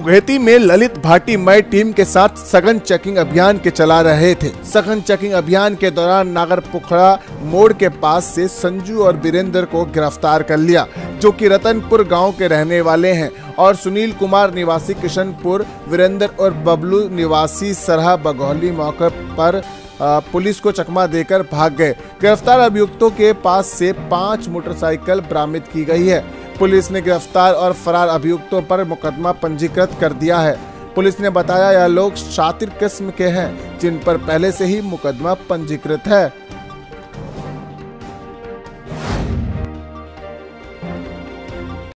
मुगेती में ललित भाटी मई टीम के साथ सघन चेकिंग अभियान के चला रहे थे। सघन चेकिंग अभियान के दौरान नागर पोखरा मोड़ के पास से संजू और वीरेंद्र को गिरफ़्तार कर लिया, जो कि रतनपुर गाँव के रहने वाले हैं, और सुनील कुमार निवासी किशनपुर, वीरेंद्र और बबलू निवासी सरहा बघौली मौके पर पुलिस को चकमा देकर भाग गए। गिरफ़्तार अभियुक्तों के पास से पाँच मोटरसाइकिल बरामद की गई है। पुलिस ने गिरफ़्तार और फरार अभियुक्तों पर मुकदमा पंजीकृत कर दिया है। पुलिस ने बताया, यह लोग शातिर किस्म के हैं, जिन पर पहले से ही मुकदमा पंजीकृत है।